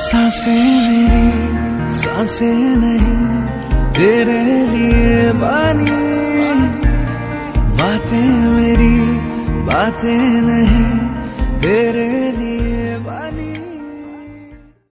साँसें मेरी साँसें नहीं तेरे लिए वाली बातें मेरी बातें नहीं तेरे लिए